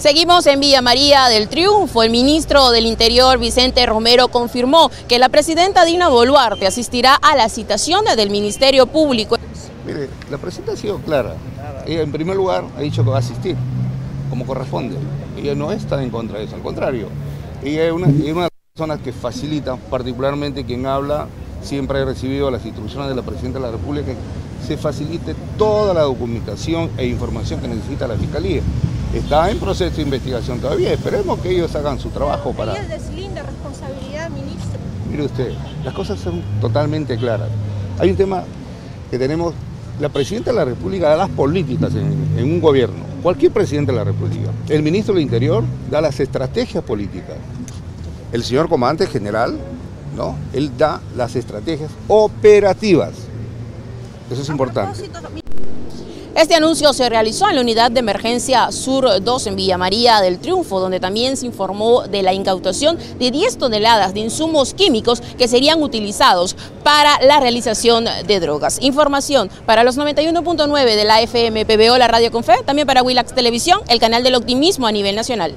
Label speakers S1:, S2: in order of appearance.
S1: Seguimos en Villa María del Triunfo. El ministro del Interior, Vicente Romero, confirmó que la presidenta Dina Boluarte asistirá a la citación del Ministerio Público.
S2: Mire, la presidenta ha sido clara. Ella, en primer lugar, ha dicho que va a asistir, como corresponde. Ella no está en contra de eso, al contrario. Ella es una, es una de las personas que facilita, particularmente quien habla, siempre ha recibido las instrucciones de la presidenta de la República, que se facilite toda la documentación e información que necesita la Fiscalía. Está en proceso de investigación todavía. Esperemos que ellos hagan su trabajo para...
S3: ¿Ella deslinda responsabilidad, ministro?
S2: Mire usted, las cosas son totalmente claras. Hay un tema que tenemos... La presidenta de la República da las políticas en, en un gobierno, cualquier presidente de la República. El ministro del Interior da las estrategias políticas. El señor comandante general, ¿no? Él da las estrategias operativas. Eso es importante.
S1: Este anuncio se realizó en la unidad de emergencia Sur 2 en Villa María del Triunfo, donde también se informó de la incautación de 10 toneladas de insumos químicos que serían utilizados para la realización de drogas. Información para los 91.9 de la FM PBO, la Radio Confe, también para Willax Televisión, el canal del optimismo a nivel nacional.